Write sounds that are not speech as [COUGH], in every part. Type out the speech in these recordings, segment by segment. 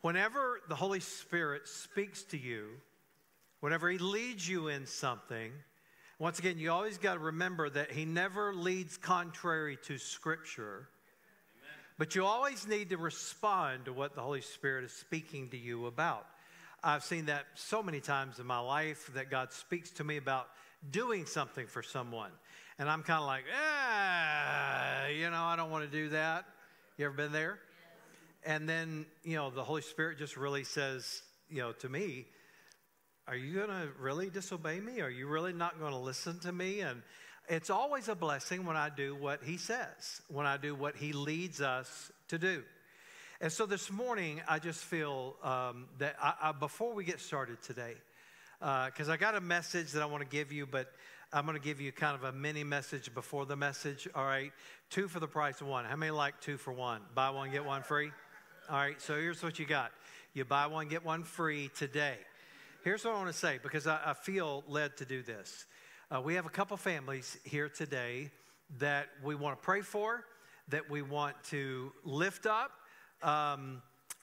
Whenever the Holy Spirit speaks to you, whenever He leads you in something, once again, you always got to remember that He never leads contrary to Scripture. But you always need to respond to what the Holy Spirit is speaking to you about. I've seen that so many times in my life that God speaks to me about doing something for someone. And I'm kind of like, ah, you know, I don't want to do that. You ever been there? And then, you know, the Holy Spirit just really says, you know, to me, are you going to really disobey me? Are you really not going to listen to me? And it's always a blessing when I do what he says, when I do what he leads us to do. And so this morning, I just feel um, that I, I, before we get started today, because uh, I got a message that I want to give you, but I'm going to give you kind of a mini message before the message. All right, two for the price of one. How many like two for one? Buy one, get one free? All right, so here's what you got you buy one, get one free today. Here's what I want to say because I, I feel led to do this. Uh, we have a couple families here today that we want to pray for, that we want to lift up. Um,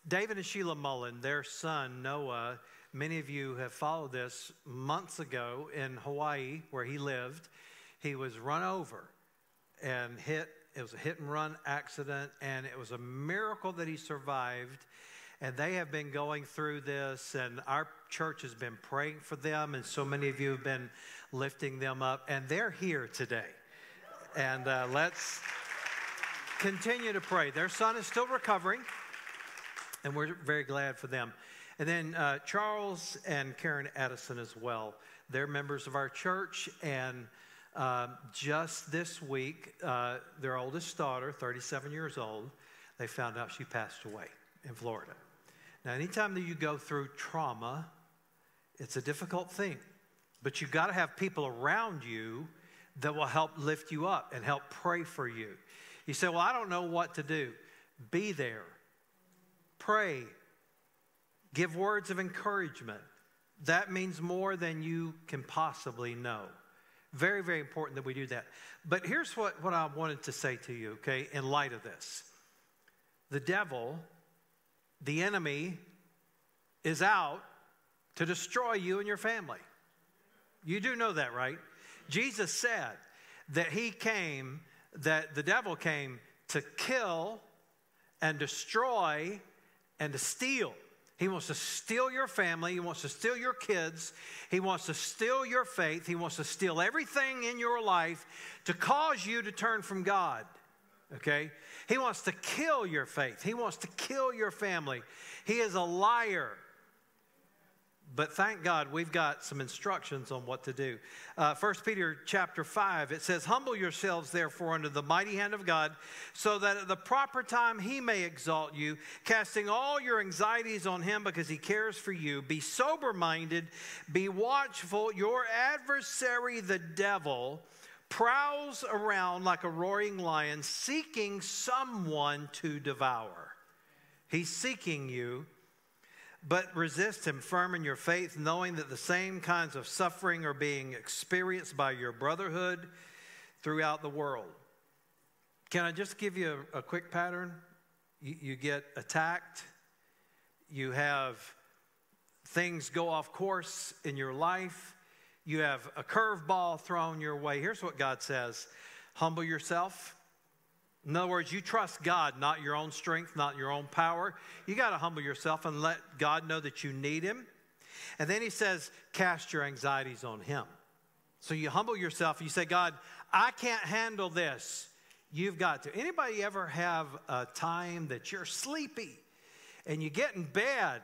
David and Sheila Mullen, their son Noah, many of you have followed this months ago in Hawaii where he lived. He was run over and hit it was a hit and run accident, and it was a miracle that he survived. And they have been going through this, and our church has been praying for them, and so many of you have been lifting them up, and they're here today. And uh, let's continue to pray. Their son is still recovering, and we're very glad for them. And then uh, Charles and Karen Addison as well. They're members of our church, and um, just this week, uh, their oldest daughter, 37 years old, they found out she passed away in Florida. Now, anytime that you go through trauma, it's a difficult thing, but you got to have people around you that will help lift you up and help pray for you. You say, Well, I don't know what to do. Be there, pray, give words of encouragement. That means more than you can possibly know. Very, very important that we do that. But here's what, what I wanted to say to you, okay, in light of this the devil, the enemy, is out to destroy you and your family. You do know that, right? Jesus said that he came, that the devil came to kill and destroy and to steal. He wants to steal your family. He wants to steal your kids. He wants to steal your faith. He wants to steal everything in your life to cause you to turn from God. Okay? He wants to kill your faith. He wants to kill your family. He is a liar. But thank God we've got some instructions on what to do. Uh, Peter chapter 5, it says, Humble yourselves therefore under the mighty hand of God, so that at the proper time he may exalt you, casting all your anxieties on him because he cares for you. Be sober minded, be watchful. Your adversary, the devil, prowls around like a roaring lion, seeking someone to devour. He's seeking you but resist him firm in your faith, knowing that the same kinds of suffering are being experienced by your brotherhood throughout the world. Can I just give you a, a quick pattern? You, you get attacked, you have things go off course in your life, you have a curveball thrown your way. Here's what God says humble yourself in other words, you trust God, not your own strength, not your own power. You got to humble yourself and let God know that you need Him. And then He says, cast your anxieties on Him. So you humble yourself. You say, God, I can't handle this. You've got to. Anybody ever have a time that you're sleepy and you get in bed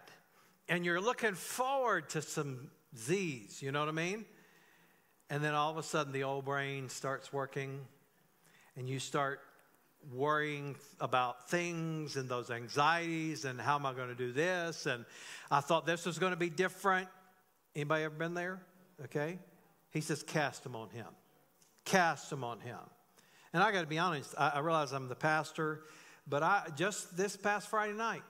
and you're looking forward to some Z's, you know what I mean? And then all of a sudden the old brain starts working and you start worrying about things and those anxieties and how am I going to do this? And I thought this was going to be different. Anybody ever been there? Okay. He says, cast them on him. Cast them on him. And I got to be honest, I, I realize I'm the pastor, but I just this past Friday night,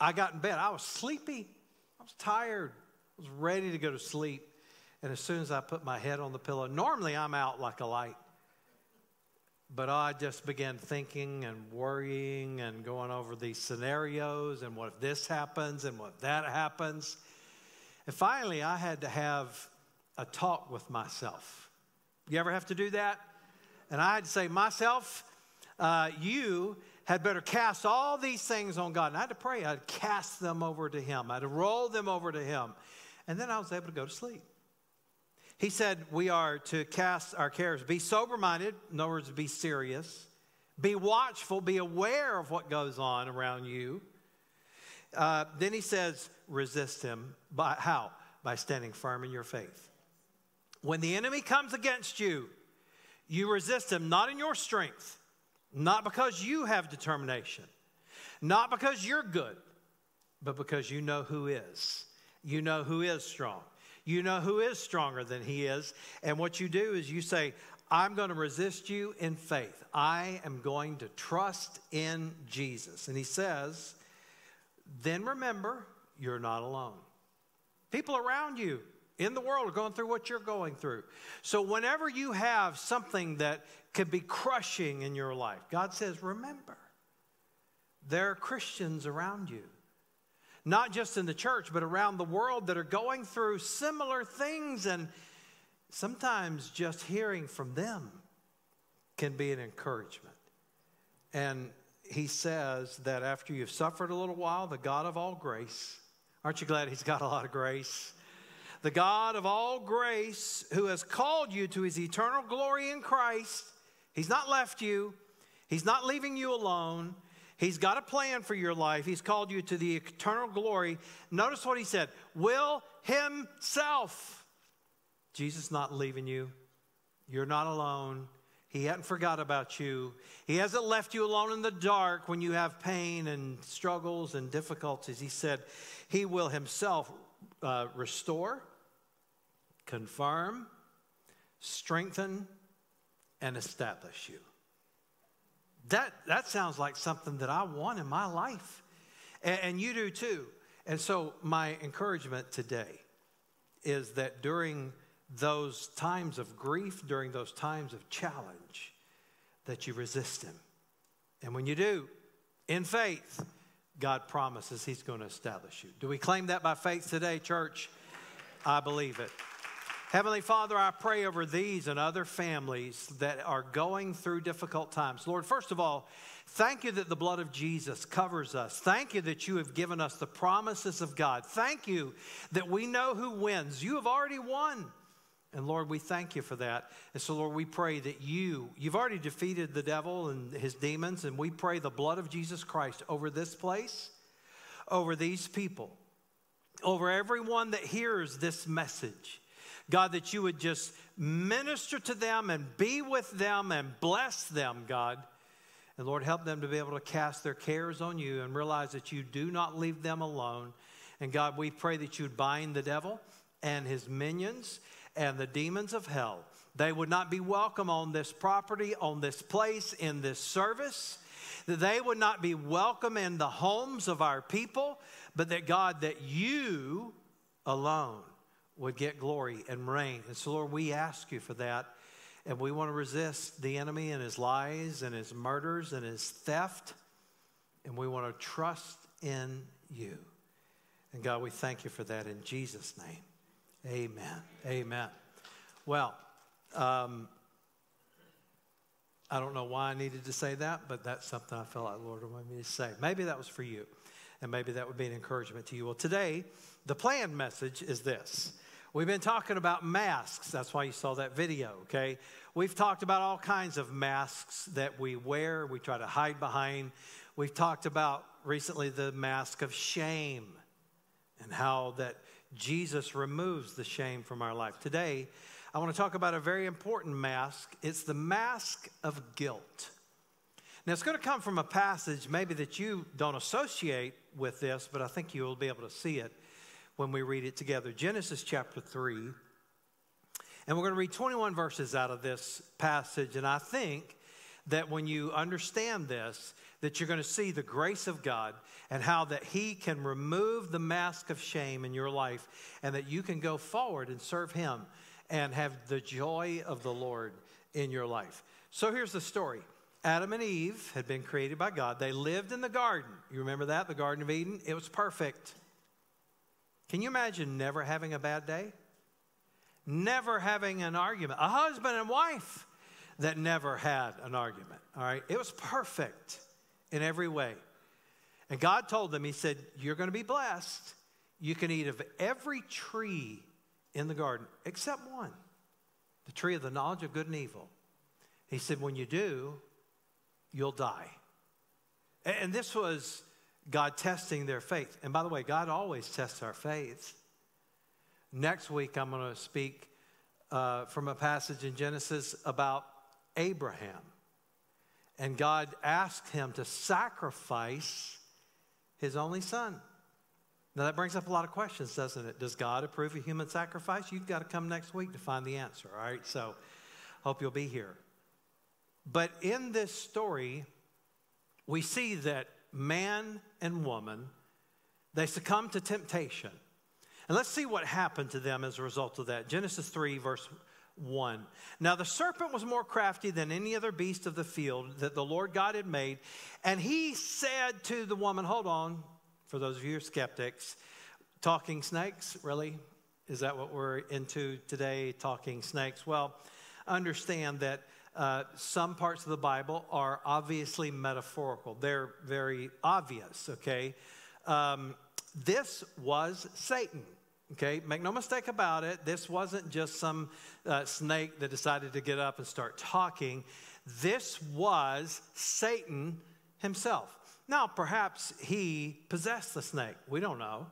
I got in bed. I was sleepy. I was tired. I was ready to go to sleep. And as soon as I put my head on the pillow, normally I'm out like a light. But I just began thinking and worrying and going over these scenarios and what if this happens and what that happens. And finally, I had to have a talk with myself. You ever have to do that? And I had to say, myself, uh, you had better cast all these things on God. And I had to pray. I had to cast them over to Him. I had roll them over to Him. And then I was able to go to sleep. He said we are to cast our cares, be sober minded, in other words, be serious, be watchful, be aware of what goes on around you. Uh, then he says, resist him. By how? By standing firm in your faith. When the enemy comes against you, you resist him not in your strength, not because you have determination, not because you're good, but because you know who is. You know who is strong. You know who is stronger than he is. And what you do is you say, I'm going to resist you in faith. I am going to trust in Jesus. And he says, then remember, you're not alone. People around you in the world are going through what you're going through. So, whenever you have something that could be crushing in your life, God says, remember, there are Christians around you not just in the church, but around the world that are going through similar things. And sometimes just hearing from them can be an encouragement. And he says that after you've suffered a little while, the God of all grace, aren't you glad he's got a lot of grace? The God of all grace, who has called you to his eternal glory in Christ, he's not left you, he's not leaving you alone. He's got a plan for your life. He's called you to the eternal glory. Notice what he said will himself. Jesus not leaving you. You're not alone. He hadn't forgot about you. He hasn't left you alone in the dark when you have pain and struggles and difficulties. He said he will himself uh, restore, confirm, strengthen, and establish you. That, that sounds like something that I want in my life. And, and you do too. And so, my encouragement today is that during those times of grief, during those times of challenge, that you resist Him. And when you do, in faith, God promises He's going to establish you. Do we claim that by faith today, church? I believe it. Heavenly Father, I pray over these and other families that are going through difficult times. Lord, first of all, thank you that the blood of Jesus covers us. Thank you that you have given us the promises of God. Thank you that we know who wins. You have already won. And Lord, we thank you for that. And so, Lord, we pray that you, you've already defeated the devil and his demons, and we pray the blood of Jesus Christ over this place, over these people, over everyone that hears this message. God, that you would just minister to them and be with them and bless them, God. And Lord, help them to be able to cast their cares on you and realize that you do not leave them alone. And God, we pray that you would bind the devil and his minions and the demons of hell. They would not be welcome on this property, on this place, in this service. That they would not be welcome in the homes of our people, but that God, that you alone would get glory and reign. And so, Lord, we ask you for that. And we want to resist the enemy and his lies and his murders and his theft. And we want to trust in you. And God, we thank you for that in Jesus' name. Amen. Amen. Well, um, I don't know why I needed to say that, but that's something I felt like the Lord wanted me to say. Maybe that was for you, and maybe that would be an encouragement to you. Well, today, the planned message is this We've been talking about masks. That's why you saw that video, okay? We've talked about all kinds of masks that we wear, we try to hide behind. We've talked about recently the mask of shame and how that Jesus removes the shame from our life. Today, I want to talk about a very important mask. It's the mask of guilt. Now, it's going to come from a passage maybe that you don't associate with this, but I think you will be able to see it when we read it together. Genesis chapter 3. And we're going to read 21 verses out of this passage. And I think that when you understand this, that you're going to see the grace of God and how that He can remove the mask of shame in your life and that you can go forward and serve Him and have the joy of the Lord in your life. So here's the story Adam and Eve had been created by God. They lived in the garden. You remember that? The Garden of Eden? It was perfect. Can you imagine never having a bad day? Never having an argument. A husband and wife that never had an argument. All right? It was perfect in every way. And God told them, He said, You're going to be blessed. You can eat of every tree in the garden except one the tree of the knowledge of good and evil. He said, When you do, you'll die. And this was God testing their faith. And by the way, God always tests our faith. Next week, I'm going to speak uh, from a passage in Genesis about Abraham. And God asked him to sacrifice his only son. Now, that brings up a lot of questions, doesn't it? Does God approve a human sacrifice? You've got to come next week to find the answer, all right? So, hope you'll be here. But in this story, we see that man and woman, they succumb to temptation. And let's see what happened to them as a result of that. Genesis 3, verse 1. Now the serpent was more crafty than any other beast of the field that the Lord God had made. And he said to the woman, Hold on, for those of you skeptics, talking snakes, really? Is that what we're into today, talking snakes? Well, understand that uh, some parts of the Bible are obviously metaphorical. They're very obvious, okay? Um, this was Satan. Okay, make no mistake about it. This wasn't just some uh, snake that decided to get up and start talking. This was Satan himself. Now, perhaps he possessed the snake. We don't know.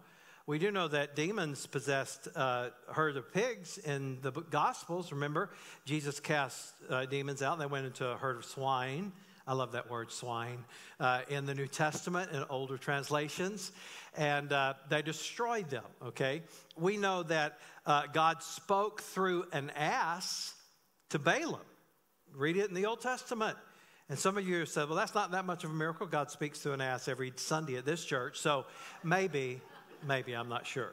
We do know that demons possessed uh, herd of pigs in the Gospels. Remember, Jesus cast uh, demons out. And they went into a herd of swine. I love that word, swine, uh, in the New Testament and older translations. And uh, they destroyed them, okay? We know that uh, God spoke through an ass to Balaam. Read it in the Old Testament. And some of you said, well, that's not that much of a miracle. God speaks through an ass every Sunday at this church. So maybe Maybe, I'm not sure.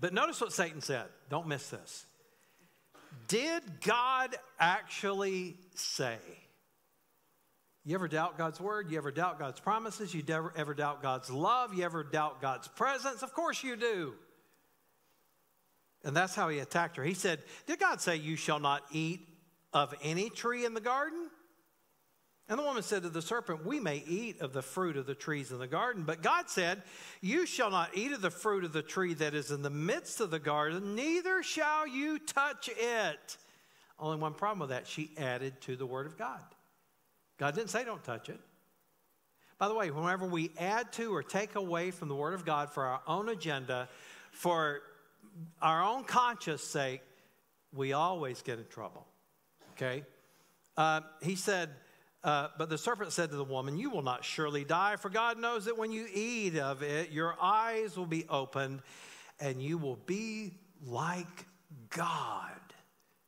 But notice what Satan said. Don't miss this. Did God actually say? You ever doubt God's word? You ever doubt God's promises? You ever, ever doubt God's love? You ever doubt God's presence? Of course you do. And that's how he attacked her. He said, Did God say you shall not eat of any tree in the garden? And the woman said to the serpent, We may eat of the fruit of the trees in the garden, but God said, You shall not eat of the fruit of the tree that is in the midst of the garden, neither shall you touch it. Only one problem with that, she added to the word of God. God didn't say don't touch it. By the way, whenever we add to or take away from the word of God for our own agenda, for our own conscience sake, we always get in trouble. Okay? Uh, he said, uh, but the serpent said to the woman, You will not surely die, for God knows that when you eat of it, your eyes will be opened, and you will be like God,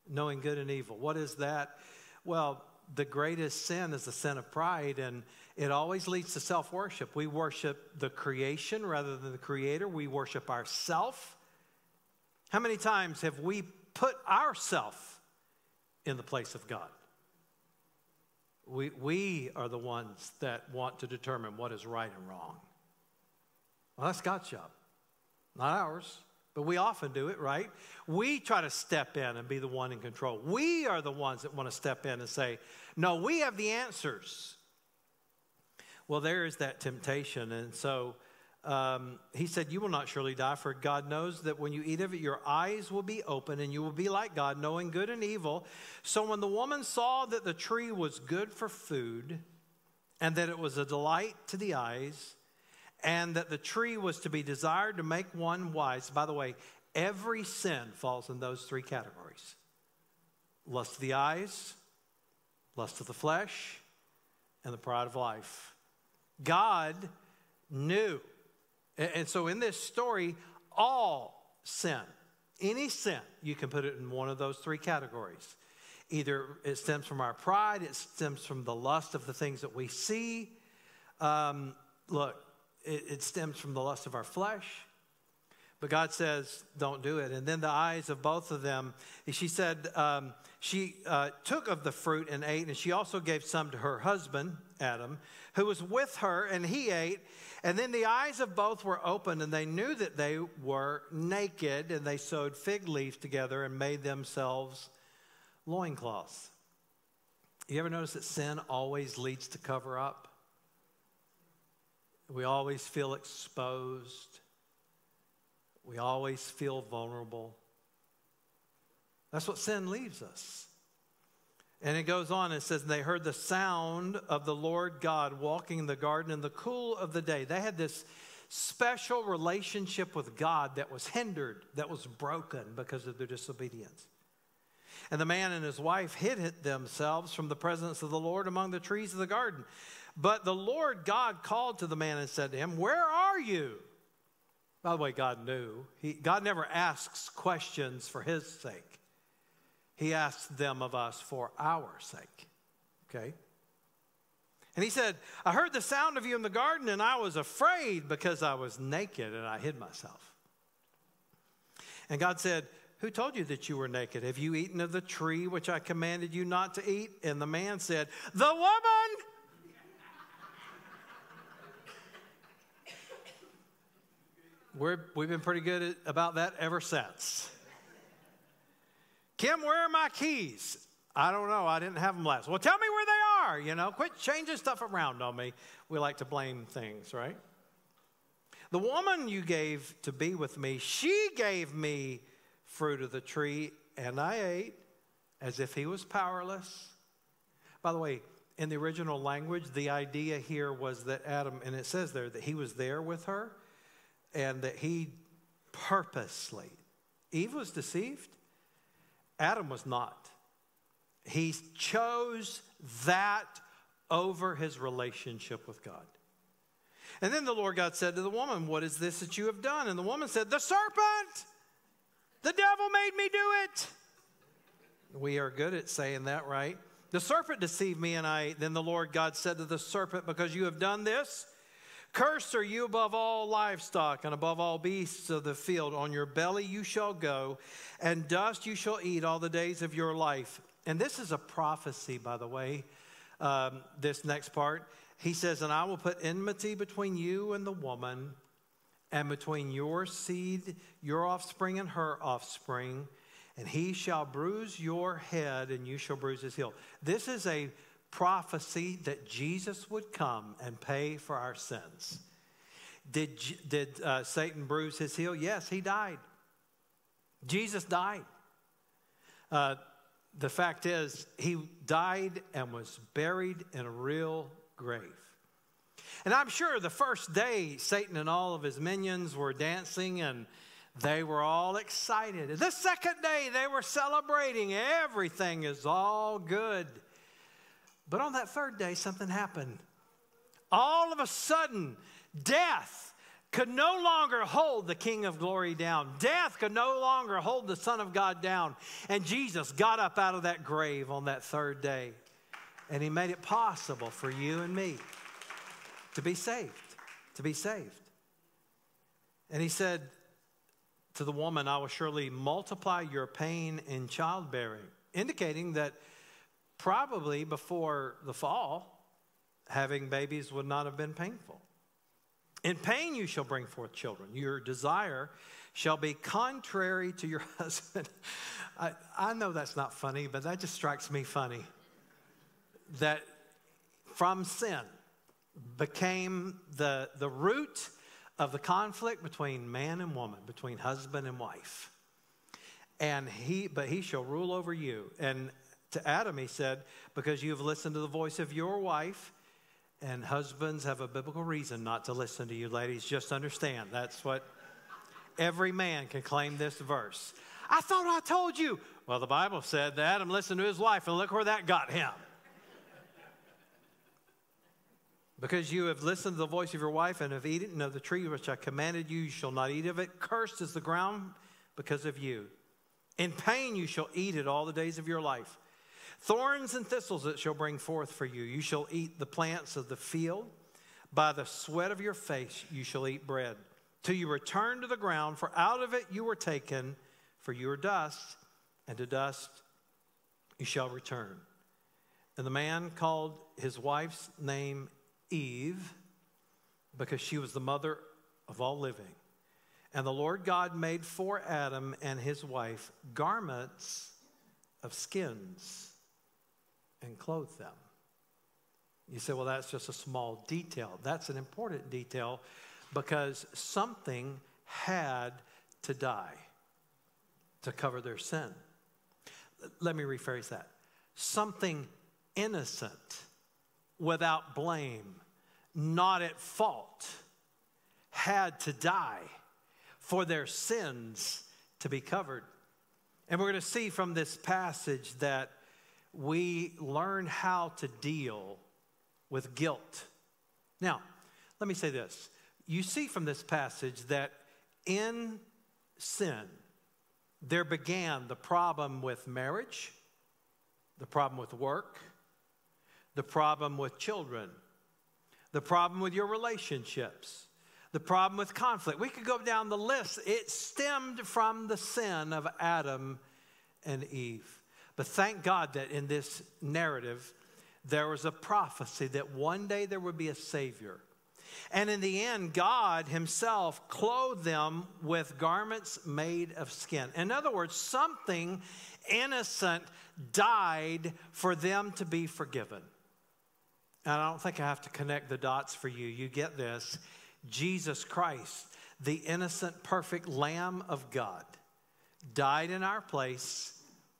knowing good and evil. What is that? Well, the greatest sin is the sin of pride, and it always leads to self worship. We worship the creation rather than the creator, we worship ourself. How many times have we put ourselves in the place of God? We, we are the ones that want to determine what is right and wrong. Well, that's God's job, not ours. But we often do it, right? We try to step in and be the one in control. We are the ones that want to step in and say, No, we have the answers. Well, there is that temptation. And so um, he said, You will not surely die, for God knows that when you eat of it, your eyes will be open and you will be like God, knowing good and evil. So when the woman saw that the tree was good for food, and that it was a delight to the eyes, and that the tree was to be desired to make one wise. By the way, every sin falls in those three categories lust of the eyes, lust of the flesh, and the pride of life. God knew and so in this story, all sin, any sin, you can put it in one of those three categories. Either it stems from our pride, it stems from the lust of the things that we see. Um, look, it, it stems from the lust of our flesh. But God says, don't do it. And then the eyes of both of them, she said, um, she uh, took of the fruit and ate, and she also gave some to her husband, Adam, who was with her, and he ate. And then the eyes of both were opened, and they knew that they were naked, and they sewed fig leaves together and made themselves loincloths. You ever notice that sin always leads to cover up? We always feel exposed. We always feel vulnerable. That's what sin leaves us. And it goes on and says, They heard the sound of the Lord God walking in the garden in the cool of the day. They had this special relationship with God that was hindered, that was broken because of their disobedience. And the man and his wife hid themselves from the presence of the Lord among the trees of the garden. But the Lord God called to the man and said to him, Where are you? By the way, God knew. He, God never asks questions for his sake, He asked them of us for our sake. Okay? And he said, I heard the sound of you in the garden, and I was afraid because I was naked and I hid myself. And God said, Who told you that you were naked? Have you eaten of the tree which I commanded you not to eat? And the man said, The woman We're, we've been pretty good at, about that ever since. Kim, where are my keys? I don't know. I didn't have them last. Well, tell me where they are. You know, quit changing stuff around on me. We like to blame things, right? The woman you gave to be with me, she gave me fruit of the tree, and I ate as if he was powerless. By the way, in the original language, the idea here was that Adam, and it says there that he was there with her and that he purposely, Eve was deceived, Adam was not. He chose that over his relationship with God. And then the Lord God said to the woman, What is this that you have done? And the woman said, The serpent! The devil made me do it. We are good at saying that, right? The serpent deceived me, and I. Then the Lord God said to the serpent, Because you have done this, Cursed are you above all livestock and above all beasts of the field. On your belly you shall go, and dust you shall eat all the days of your life. And this is a prophecy, by the way, um, this next part. He says, And I will put enmity between you and the woman, and between your seed, your offspring, and her offspring. And he shall bruise your head, and you shall bruise his heel. This is a prophecy that Jesus would come and pay for our sins. Did, did uh, Satan bruise his heel? Yes, he died. Jesus died. Uh, the fact is, he died and was buried in a real grave. And I'm sure the first day, Satan and all of his minions were dancing and they were all excited. The second day, they were celebrating. Everything is all good. But on that third day, something happened. All of a sudden, death could no longer hold the King of glory down. Death could no longer hold the Son of God down. And Jesus got up out of that grave on that third day. And he made it possible for you and me to be saved, to be saved. And he said to the woman, I will surely multiply your pain in childbearing, indicating that probably before the fall, having babies would not have been painful. In pain you shall bring forth children. Your desire shall be contrary to your [LAUGHS] husband. I, I know that's not funny, but that just strikes me funny. That from sin became the, the root of the conflict between man and woman, between husband and wife. And he, but he shall rule over you. And to Adam, he said, Because you have listened to the voice of your wife, and husbands have a biblical reason not to listen to you, ladies. Just understand that's what every man can claim this verse. I thought I told you. Well, the Bible said that Adam listened to his wife, and look where that got him. Because you have listened to the voice of your wife and have eaten of the tree which I commanded you, you shall not eat of it. Cursed is the ground because of you. In pain you shall eat it all the days of your life. Thorns and thistles it shall bring forth for you. You shall eat the plants of the field. By the sweat of your face you shall eat bread till you return to the ground, for out of it you were taken, for you are dust, and to dust you shall return. And the man called his wife's name Eve, because she was the mother of all living. And the Lord God made for Adam and his wife garments of skins and clothed them. You say, well, that's just a small detail. That's an important detail because something had to die to cover their sin. Let me rephrase that. Something innocent, without blame, not at fault, had to die for their sins to be covered. And we're going to see from this passage that we learn how to deal with guilt. Now, let me say this. You see from this passage that in sin, there began the problem with marriage, the problem with work, the problem with children, the problem with your relationships, the problem with conflict. We could go down the list. It stemmed from the sin of Adam and Eve. But thank God that in this narrative, there was a prophecy that one day there would be a Savior. And in the end, God Himself clothed them with garments made of skin. In other words, something innocent died for them to be forgiven. And I don't think I have to connect the dots for you. You get this. Jesus Christ, the innocent, perfect Lamb of God, died in our place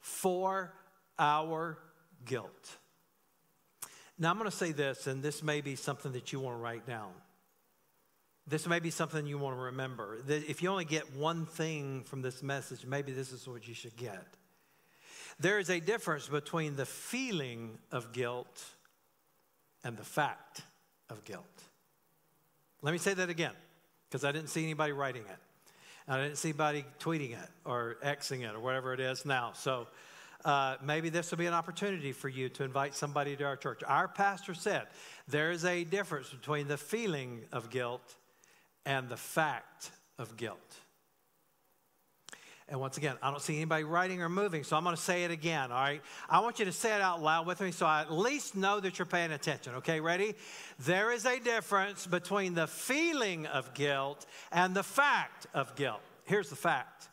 for our guilt. Now, I'm going to say this, and this may be something that you want to write down. This may be something you want to remember. If you only get one thing from this message, maybe this is what you should get. There is a difference between the feeling of guilt and the fact of guilt. Let me say that again, because I didn't see anybody writing it. I didn't see anybody tweeting it or Xing it or whatever it is now. So uh, maybe this will be an opportunity for you to invite somebody to our church. Our pastor said there is a difference between the feeling of guilt and the fact of guilt. And once again, I don't see anybody writing or moving, so I'm going to say it again, all right? I want you to say it out loud with me so I at least know that you're paying attention, okay? Ready? There is a difference between the feeling of guilt and the fact of guilt. Here's the fact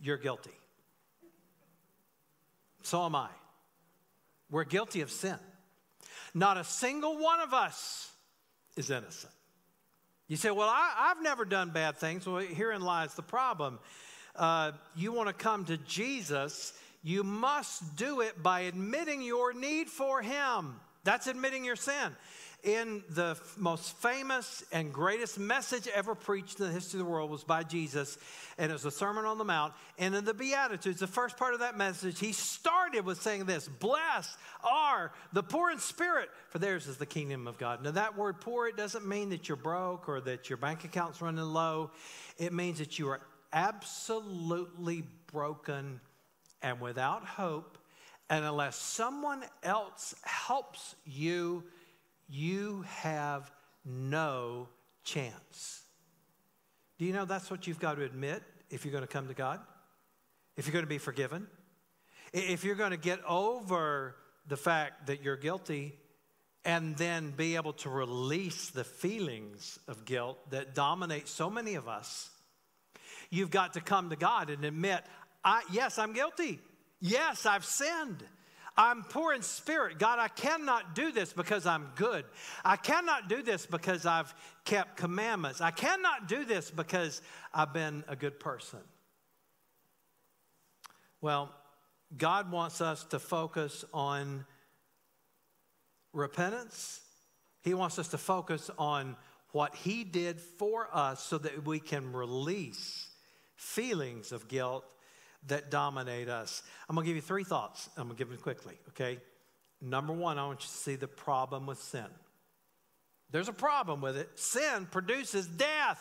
you're guilty. So am I. We're guilty of sin. Not a single one of us is innocent. You say, Well, I, have never done bad things. Well, herein lies the problem. Uh, you want to come to Jesus, you must do it by admitting your need for Him. That's admitting your sin in the most famous and greatest message ever preached in the history of the world was by Jesus, and it was the Sermon on the Mount. And in the Beatitudes, the first part of that message, he started with saying this Blessed are the poor in spirit, for theirs is the kingdom of God. Now, that word poor, it doesn't mean that you're broke or that your bank account's running low. It means that you are absolutely broken and without hope. And unless someone else helps you, you have no chance. Do you know that's what you've got to admit if you're going to come to God? If you're going to be forgiven? If you're going to get over the fact that you're guilty and then be able to release the feelings of guilt that dominate so many of us, you've got to come to God and admit, I, yes, I'm guilty. Yes, I've sinned. I'm poor in spirit. God, I cannot do this because I'm good. I cannot do this because I've kept commandments. I cannot do this because I've been a good person. Well, God wants us to focus on repentance. He wants us to focus on what He did for us so that we can release feelings of guilt that dominate us. I'm going to give you three thoughts. I'm going to give them quickly, okay? Number one, I want you to see the problem with sin. There's a problem with it. Sin produces death.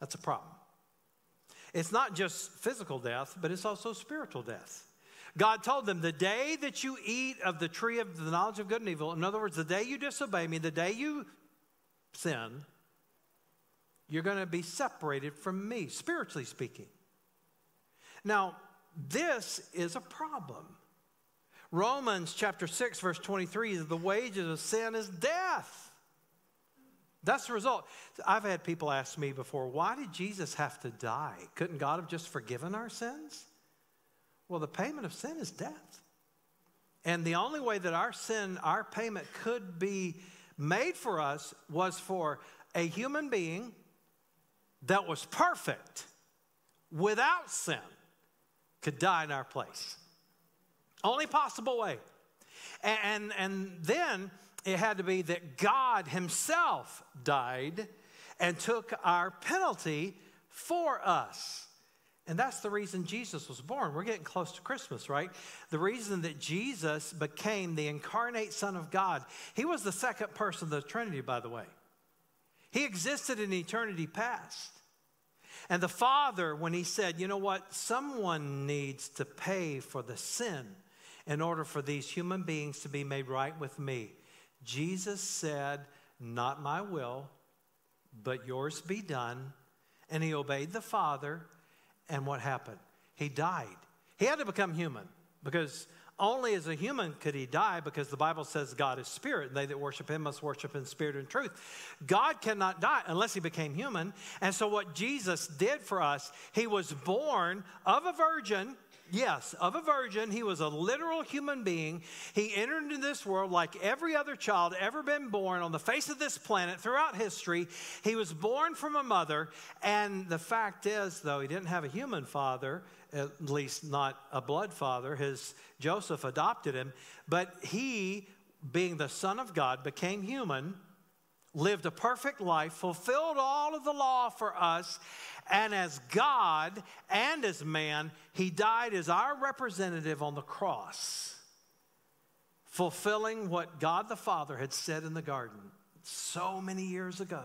That's a problem. It's not just physical death, but it's also spiritual death. God told them, The day that you eat of the tree of the knowledge of good and evil, in other words, the day you disobey me, the day you sin, you're going to be separated from me, spiritually speaking. Now, this is a problem. Romans chapter 6, verse 23 is the wages of sin is death. That's the result. I've had people ask me before, why did Jesus have to die? Couldn't God have just forgiven our sins? Well, the payment of sin is death. And the only way that our sin, our payment could be made for us was for a human being that was perfect without sin could die in our place. Only possible way. And, and then it had to be that God Himself died and took our penalty for us. And that's the reason Jesus was born. We're getting close to Christmas, right? The reason that Jesus became the incarnate Son of God. He was the second person of the Trinity, by the way. He existed in eternity past. And the Father, when He said, you know what, someone needs to pay for the sin in order for these human beings to be made right with me, Jesus said, Not my will, but yours be done. And He obeyed the Father. And what happened? He died. He had to become human because only as a human could he die because the Bible says God is spirit, and they that worship him must worship in spirit and truth. God cannot die unless he became human. And so, what Jesus did for us, he was born of a virgin. Yes, of a virgin. He was a literal human being. He entered into this world like every other child ever been born on the face of this planet throughout history. He was born from a mother. And the fact is, though, he didn't have a human father at least not a blood father. His Joseph adopted him, but he, being the Son of God, became human, lived a perfect life, fulfilled all of the law for us, and as God and as man, he died as our representative on the cross, fulfilling what God the Father had said in the garden so many years ago.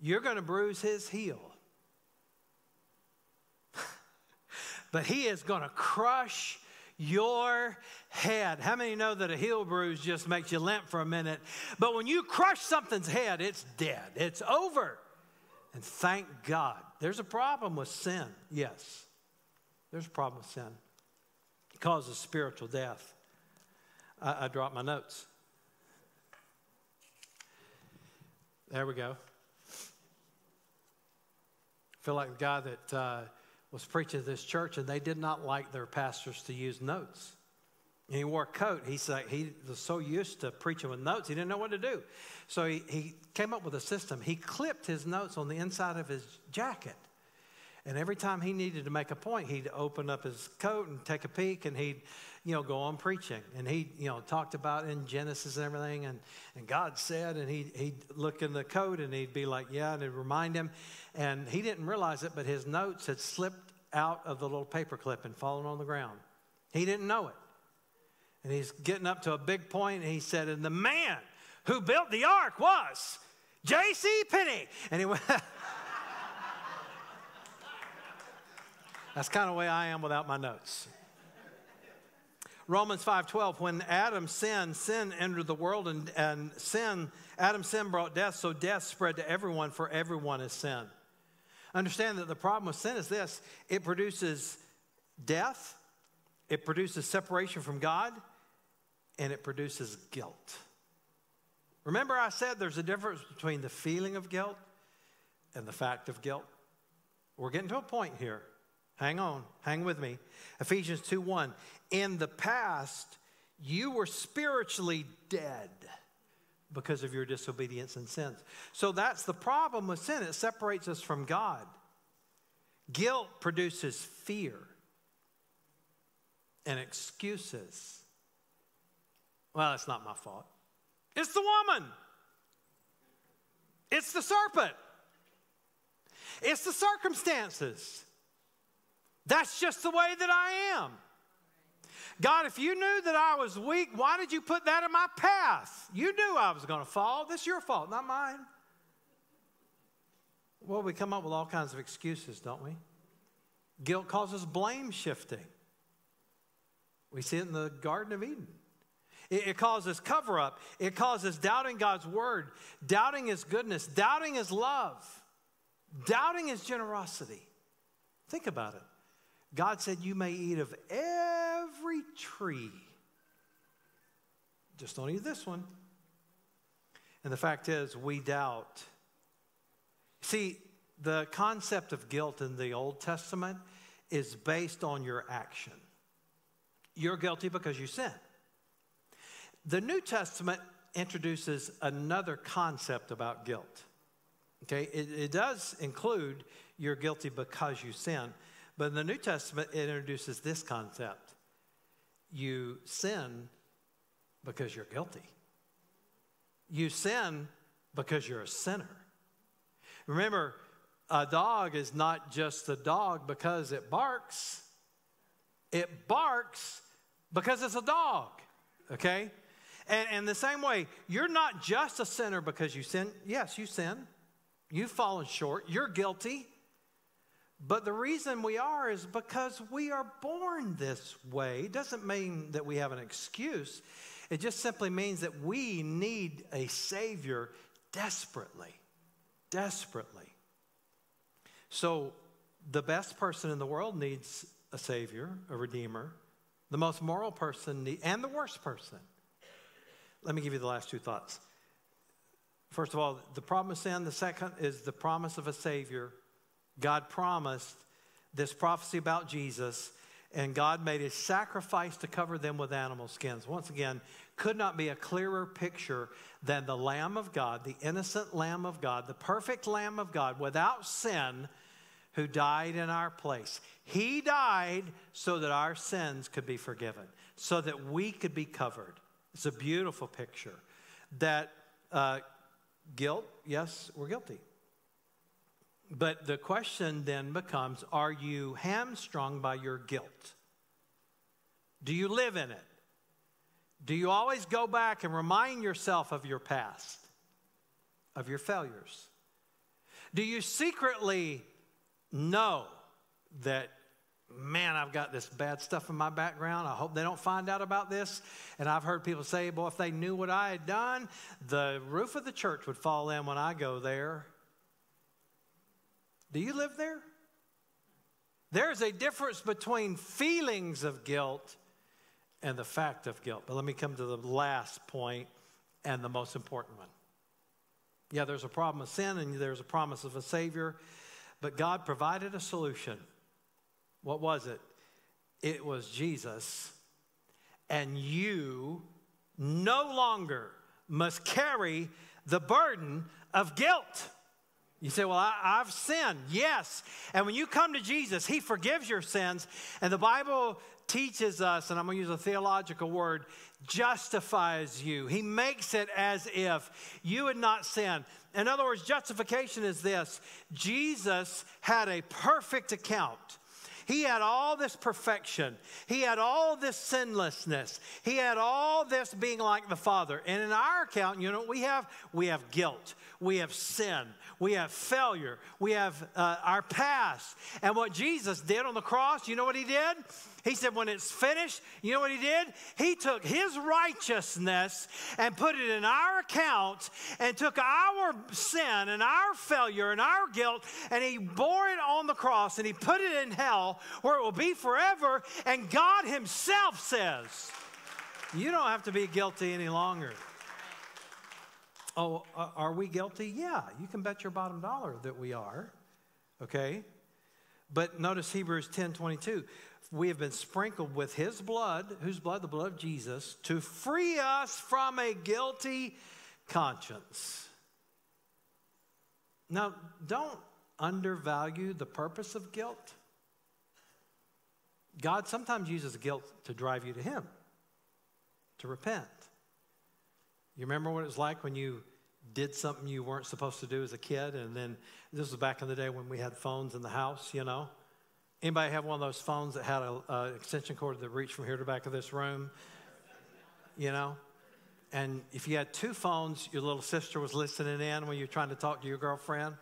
You're going to bruise his heel but he is going to crush your head. How many know that a heel bruise just makes you limp for a minute? But when you crush something's head, it's dead, it's over. And thank God. There's a problem with sin, yes. There's a problem with sin. It causes spiritual death. I, I dropped my notes. There we go. I feel like the guy that. Uh, was preaching at this church, and they did not like their pastors to use notes. And he wore a coat. He said he was so used to preaching with notes, he didn't know what to do. So he, he came up with a system. He clipped his notes on the inside of his jacket. And every time he needed to make a point, he'd open up his coat and take a peek, and he'd, you know, go on preaching. And he, you know, talked about in Genesis and everything, and, and God said, and he, he'd look in the coat, and he'd be like, yeah, and it'd remind him. And he didn't realize it, but his notes had slipped out of the little paper clip and fallen on the ground. He didn't know it. And he's getting up to a big point, and he said, and the man who built the ark was J.C. Penney. And he went, [LAUGHS] That's kind of the way I am without my notes. Romans 5:12 when Adam sinned sin entered the world and, and sin Adam's sin brought death so death spread to everyone for everyone is sin. Understand that the problem with sin is this it produces death, it produces separation from God, and it produces guilt. Remember, I said there's a difference between the feeling of guilt and the fact of guilt? We're getting to a point here. Hang on, hang with me. Ephesians 2 1. In the past, you were spiritually dead because of your disobedience and sins. So that's the problem with sin. It separates us from God. Guilt produces fear and excuses. Well, it's not my fault. It's the woman. It's the serpent. It's the circumstances. That's just the way that I am. God, if you knew that I was weak, why did you put that in my path? You knew I was going to fall. This is your fault, not mine. Well, we come up with all kinds of excuses, don't we? Guilt causes blame shifting. We see it in the Garden of Eden. It, it causes cover up. It causes doubting God's word, doubting his goodness, doubting his love, doubting his generosity. Think about it. God said, You may eat of every tree. Just don't eat this one. And the fact is, we doubt. See, the concept of guilt in the Old Testament is based on your action. You're guilty because you sin. The New Testament introduces another concept about guilt. Okay, it, it does include you're guilty because you sin, but in the New Testament, it introduces this concept you sin because you're guilty. You sin because you're a sinner. Remember, a dog is not just a dog because it barks, it barks because it's a dog, okay? And, and the same way, you're not just a sinner because you sin. Yes, you sin. You've fallen short. You're guilty. But the reason we are is because we are born this way. It doesn't mean that we have an excuse. It just simply means that we need a Savior desperately. Desperately. So, the best person in the world needs a Savior, a Redeemer. The most moral person, need, and the worst person. Let me give you the last two thoughts. First of all, the problem of sin. The second is the promise of a Savior. God promised this prophecy about Jesus, and God made a sacrifice to cover them with animal skins. Once again, could not be a clearer picture than the Lamb of God, the innocent Lamb of God, the perfect Lamb of God without sin who died in our place. He died so that our sins could be forgiven, so that we could be covered. It's a beautiful picture that uh, guilt, yes, we're guilty. But the question then becomes are you hamstrung by your guilt? Do you live in it? Do you always go back and remind yourself of your past, of your failures? Do you secretly know that, man, I've got this bad stuff in my background? I hope they don't find out about this. And I've heard people say, boy, if they knew what I had done, the roof of the church would fall in when I go there. Do you live there? There's a difference between feelings of guilt and the fact of guilt. But let me come to the last point and the most important one. Yeah, there's a problem of sin and there's a promise of a Savior, but God provided a solution. What was it? It was Jesus, and you no longer must carry the burden of guilt. You say, Well, I, have sinned. Yes. And when you come to Jesus, He forgives your sins. And the Bible teaches us, and I'm going to use a theological word, justifies you. He makes it as if you had not sinned. In other words, justification is this Jesus had a perfect account. He had all this perfection. He had all this sinlessness. He had all this being like the Father. And in our account, you know we have? We have guilt. We have sin. We have failure. We have uh, our past. And what Jesus did on the cross, you know what he did? He said, when it's finished, you know what he did? He took his righteousness and put it in our account and took our sin and our failure and our guilt and he bore it on the cross and he put it in hell where it will be forever. And God himself says, you don't have to be guilty any longer. Oh, uh, are we guilty? Yeah, you can bet your bottom dollar that we are. Okay? But notice Hebrews 10 22 we have been sprinkled with his blood, whose blood? The blood of Jesus, to free us from a guilty conscience. Now, don't undervalue the purpose of guilt. God sometimes uses guilt to drive you to him, to repent. You remember what it was like when you did something you weren't supposed to do as a kid, and then this was back in the day when we had phones in the house, you know? Anybody have one of those phones that had an extension cord that reached from here to back of this room? You know? And if you had two phones, your little sister was listening in when you're trying to talk to your girlfriend.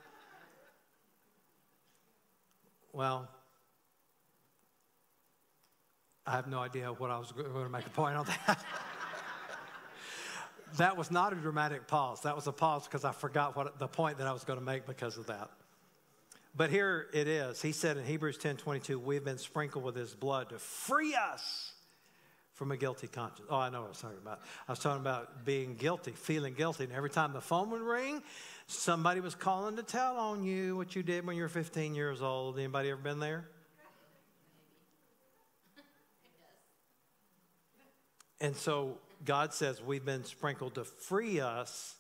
Well, I have no idea what I was going to make a point on that. [LAUGHS] That was not a dramatic pause. That was a pause because I forgot what the point that I was going to make because of that. But here it is. He said in Hebrews 10 22, we've been sprinkled with his blood to free us from a guilty conscience. Oh, I know what I was talking about. I was talking about being guilty, feeling guilty. And every time the phone would ring, somebody was calling to tell on you what you did when you were 15 years old. Anybody ever been there? And so God says we've been sprinkled to free us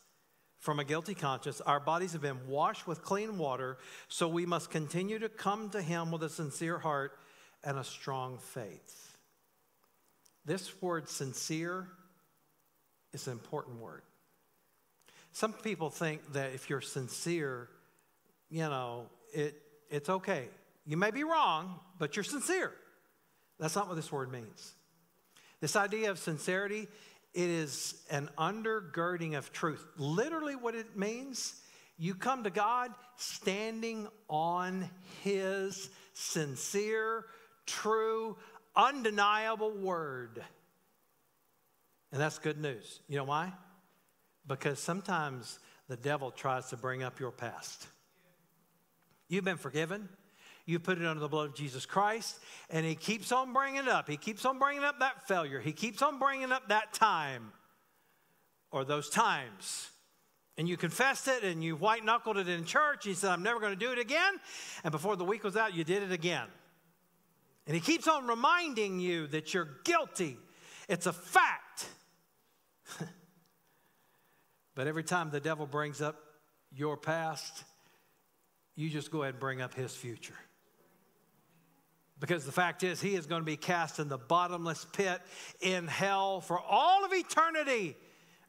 from a guilty conscience. Our bodies have been washed with clean water, so we must continue to come to Him with a sincere heart and a strong faith. This word sincere is an important word. Some people think that if you're sincere, you know, it, it's okay. You may be wrong, but you're sincere. That's not what this word means. This idea of sincerity, it is an undergirding of truth. Literally, what it means, you come to God standing on His sincere, true, undeniable word. And that's good news. You know why? Because sometimes the devil tries to bring up your past. You've been forgiven. You put it under the blood of Jesus Christ, and he keeps on bringing it up. He keeps on bringing up that failure. He keeps on bringing up that time or those times. And you confessed it and you white knuckled it in church. You said, I'm never going to do it again. And before the week was out, you did it again. And he keeps on reminding you that you're guilty. It's a fact. [LAUGHS] but every time the devil brings up your past, you just go ahead and bring up his future. Because the fact is, he is going to be cast in the bottomless pit in hell for all of eternity.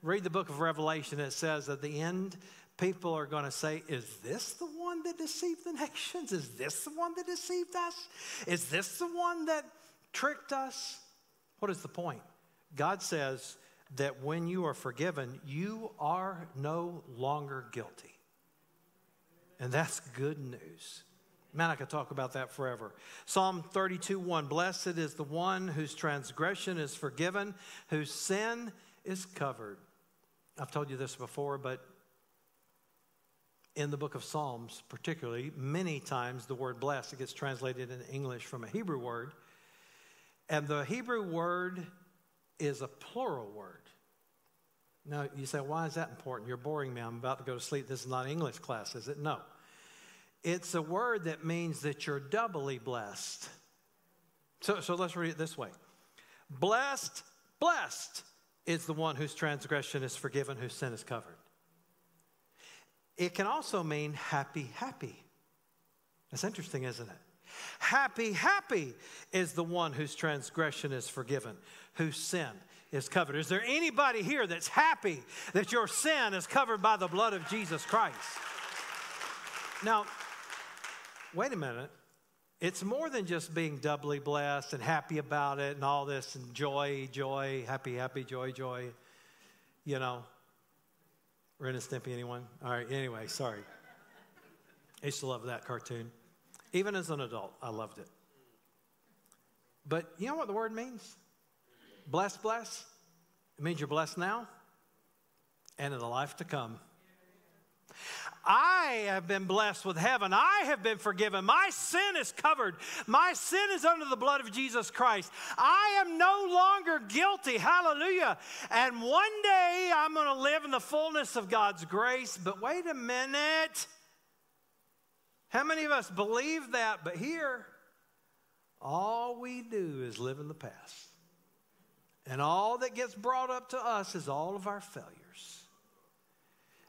Read the book of Revelation, it says at the end, people are going to say, Is this the one that deceived the nations? Is this the one that deceived us? Is this the one that tricked us? What is the point? God says that when you are forgiven, you are no longer guilty. And that's good news. Man, I could talk about that forever. Psalm 32 1 Blessed is the one whose transgression is forgiven, whose sin is covered. I've told you this before, but in the book of Psalms, particularly, many times the word blessed gets translated in English from a Hebrew word. And the Hebrew word is a plural word. Now, you say, why is that important? You're boring me. I'm about to go to sleep. This is not English class, is it? No. It's a word that means that you're doubly blessed. So, so let's read it this way Blessed, blessed is the one whose transgression is forgiven, whose sin is covered. It can also mean happy, happy. That's interesting, isn't it? Happy, happy is the one whose transgression is forgiven, whose sin is covered. Is there anybody here that's happy that your sin is covered by the blood of Jesus Christ? Now, wait a minute. It's more than just being doubly blessed and happy about it and all this and joy, joy, happy, happy, joy, joy. You know, Ren and Stimpy, anyone? All right, anyway, sorry. I used to love that cartoon. Even as an adult, I loved it. But you know what the word means? Blessed, blessed. It means you're blessed now and in the life to come. I have been blessed with heaven. I have been forgiven. My sin is covered. My sin is under the blood of Jesus Christ. I am no longer guilty. Hallelujah. And one day I'm going to live in the fullness of God's grace. But wait a minute. How many of us believe that? But here, all we do is live in the past. And all that gets brought up to us is all of our failures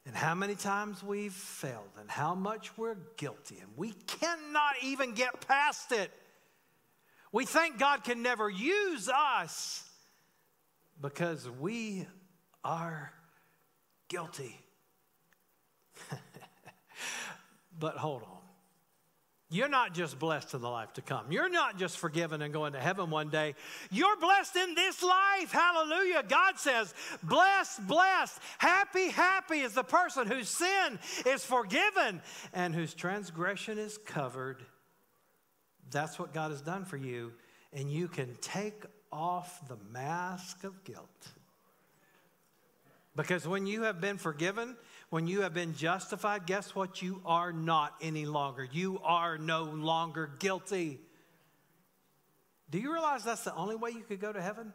and how many times we've failed and how much we're guilty, and we cannot even get past it. We think God can never use us because we are guilty. [LAUGHS] but hold on. You're not just blessed in the life to come. You're not just forgiven and going to heaven one day. You're blessed in this life. Hallelujah. God says, blessed, blessed, happy, happy is the person whose sin is forgiven and whose transgression is covered. That's what God has done for you. And you can take off the mask of guilt. Because when you have been forgiven, when you have been justified, guess what? You are not any longer. You are no longer guilty. Do you realize that's the only way you could go to heaven?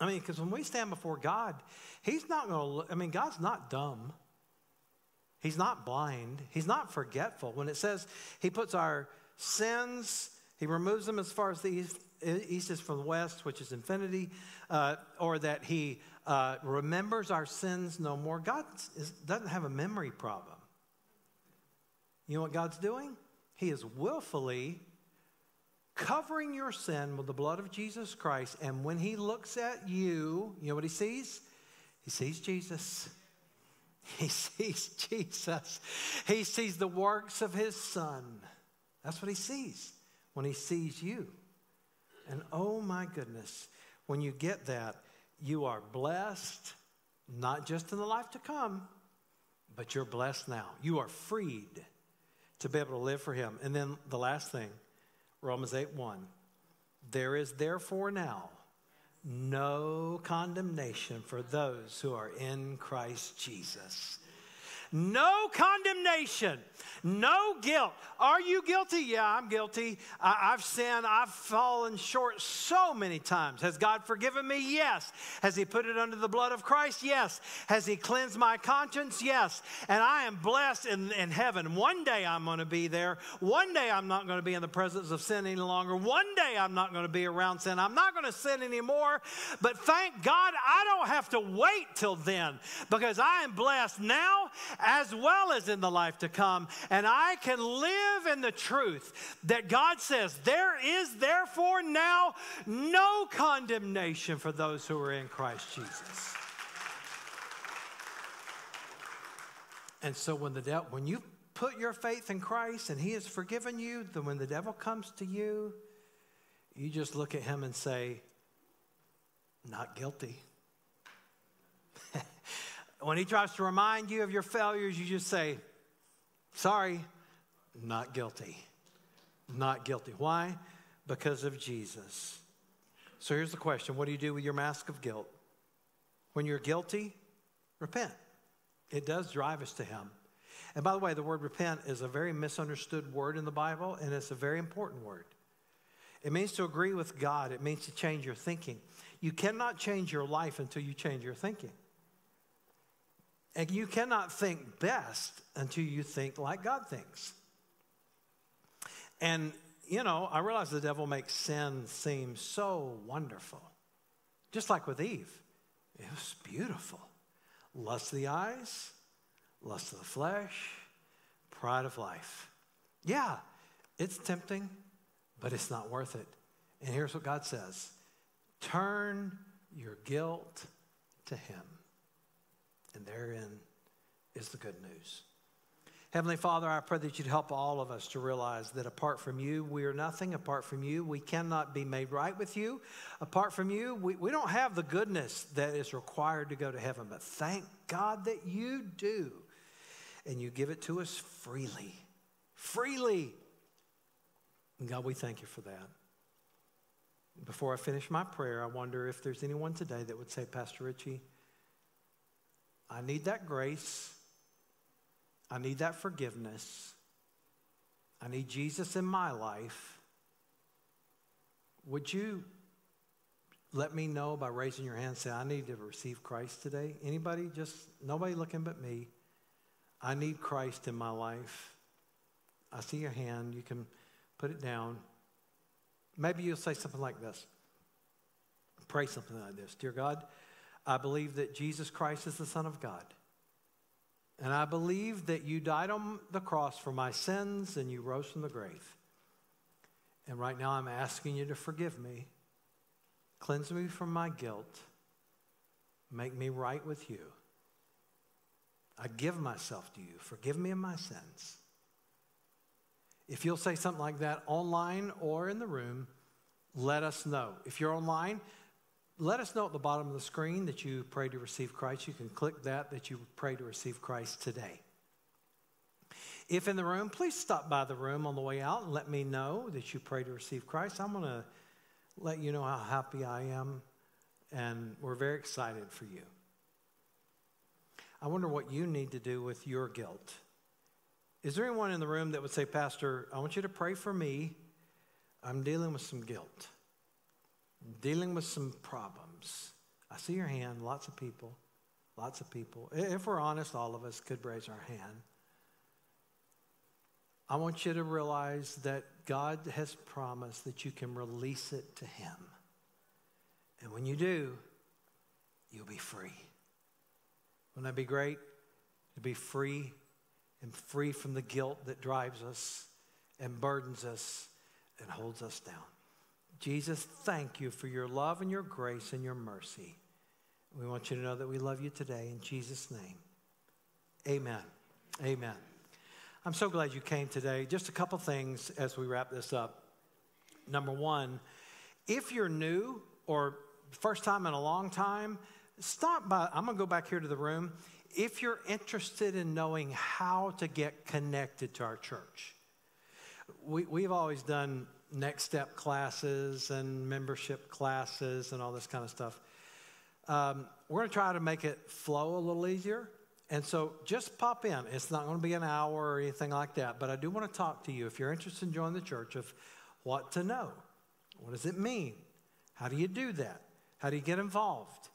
I mean, because when we stand before God, He's not going to, I mean, God's not dumb. He's not blind. He's not forgetful. When it says He puts our sins, He removes them as far as the east, east is from the west, which is infinity, uh, or that He uh, remembers our sins no more. God is, doesn't have a memory problem. You know what God's doing? He is willfully covering your sin with the blood of Jesus Christ. And when he looks at you, you know what he sees? He sees Jesus. [LAUGHS] He sees Jesus. He sees the works of his son. That's what he sees when he sees you. And oh my goodness, when you get that, you are blessed, not just in the life to come, but you're blessed now. You are freed to be able to live for him. And then the last thing Romans 8 1. There is therefore now no condemnation for those who are in Christ Jesus. No condemnation, no guilt. Are you guilty? Yeah, I'm guilty. I, have sinned. I've fallen short so many times. Has God forgiven me? Yes. Has He put it under the blood of Christ? Yes. Has He cleansed my conscience? Yes. And I am blessed in, in heaven. One day I'm going to be there. One day I'm not going to be in the presence of sin any longer. One day I'm not going to be around sin. I'm not going to sin anymore. But thank God I don't have to wait till then because I am blessed now as well as in the life to come. And I can live in the truth that God says, There is therefore now no condemnation for those who are in Christ Jesus. And so when the devil, when you put your faith in Christ and He has forgiven you, then when the devil comes to you, you just look at him and say, Not guilty. When he tries to remind you of your failures, you just say, Sorry, not guilty. Not guilty. Why? Because of Jesus. So here's the question What do you do with your mask of guilt? When you're guilty, repent. It does drive us to Him. And by the way, the word repent is a very misunderstood word in the Bible, and it's a very important word. It means to agree with God, it means to change your thinking. You cannot change your life until you change your thinking. And you cannot think best until you think like God thinks. And, you know, I realize the devil makes sin seem so wonderful. Just like with Eve, it was beautiful. Lust of the eyes, lust of the flesh, pride of life. Yeah, it's tempting, but it's not worth it. And here's what God says turn your guilt to Him. And therein is the good news. Heavenly Father, I pray that you'd help all of us to realize that apart from you, we are nothing. Apart from you, we cannot be made right with you. Apart from you, we, we don't have the goodness that is required to go to heaven. But thank God that you do. And you give it to us freely. Freely. And God, we thank you for that. Before I finish my prayer, I wonder if there's anyone today that would say, Pastor Ritchie, I need that grace. I need that forgiveness. I need Jesus in my life. Would you let me know by raising your hand say I need to receive Christ today? Anybody just nobody looking but me. I need Christ in my life. I see your hand. You can put it down. Maybe you'll say something like this. Pray something like this. Dear God, I believe that Jesus Christ is the Son of God. And I believe that you died on the cross for my sins and you rose from the grave. And right now I'm asking you to forgive me, cleanse me from my guilt, make me right with you. I give myself to you. Forgive me of my sins. If you'll say something like that online or in the room, let us know. If you're online, let us know at the bottom of the screen that you pray to receive Christ. You can click that, that you pray to receive Christ today. If in the room, please stop by the room on the way out and let me know that you pray to receive Christ. I'm going to let you know how happy I am, and we're very excited for you. I wonder what you need to do with your guilt. Is there anyone in the room that would say, Pastor, I want you to pray for me? I'm dealing with some guilt, dealing with some problems. I see your hand, lots of people, lots of people. If we're honest, all of us could raise our hand. I want you to realize that God has promised that you can release it to Him. And when you do, you'll be free. Wouldn't that be great? To be free and free from the guilt that drives us and burdens us and holds us down. Jesus, thank you for your love and your grace and your mercy. We want you to know that we love you today in Jesus' name. Amen. Amen. I'm so glad you came today. Just a couple things as we wrap this up. Number one, if you're new or first time in a long time, stop by. I'm going to go back here to the room. If you're interested in knowing how to get connected to our church, we, we've always done next step classes and membership classes and all this kind of stuff. Um, we're going to try to make it flow a little easier. And so just pop in. It's not going to be an hour or anything like that, but I do want to talk to you if you're interested in joining the church of what to know. What does it mean? How do you do that? How do you get involved?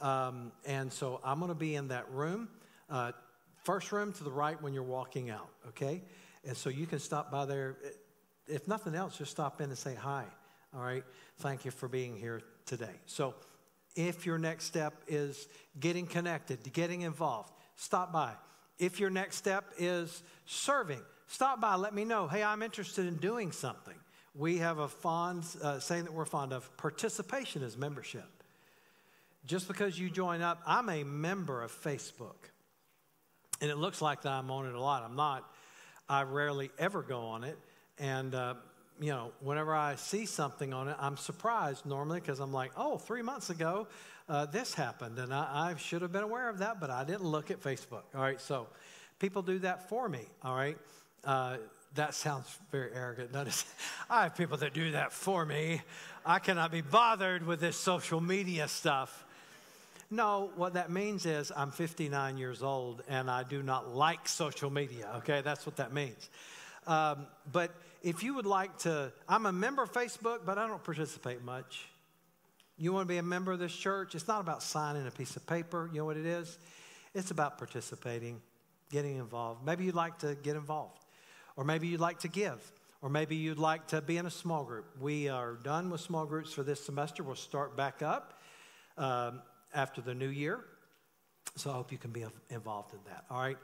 Um, and so I'm going to be in that room, uh, first room to the right when you're walking out, okay? And so you can stop by there. If nothing else, just stop in and say hi, all right? Thank you for being here today. So if your next step is getting connected, getting involved, stop by. If your next step is serving, stop by, let me know. Hey, I'm interested in doing something. We have a fond uh, saying that we're fond of participation as membership. Just because you join up, I'm a member of Facebook. And it looks like that I'm on it a lot. I'm not. I rarely ever go on it. And, uh, you know, whenever I see something on it, I'm surprised normally because I'm like, oh, three months ago, uh, this happened, and I, I, should have been aware of that, but I didn't look at Facebook. All right, so people do that for me. All right, uh, that sounds very arrogant. Notice, [LAUGHS] I have people that do that for me. I cannot be bothered with this social media stuff. No, what that means is I'm 59 years old and I do not like social media. Okay, that's what that means. Um, but if you would like to, I'm a member of Facebook, but I don't participate much. You want to be a member of this church? It's not about signing a piece of paper. You know what it is? It's about participating, getting involved. Maybe you'd like to get involved, or maybe you'd like to give, or maybe you'd like to be in a small group. We are done with small groups for this semester. We'll start back up um, after the new year. So I hope you can be involved in that. All right.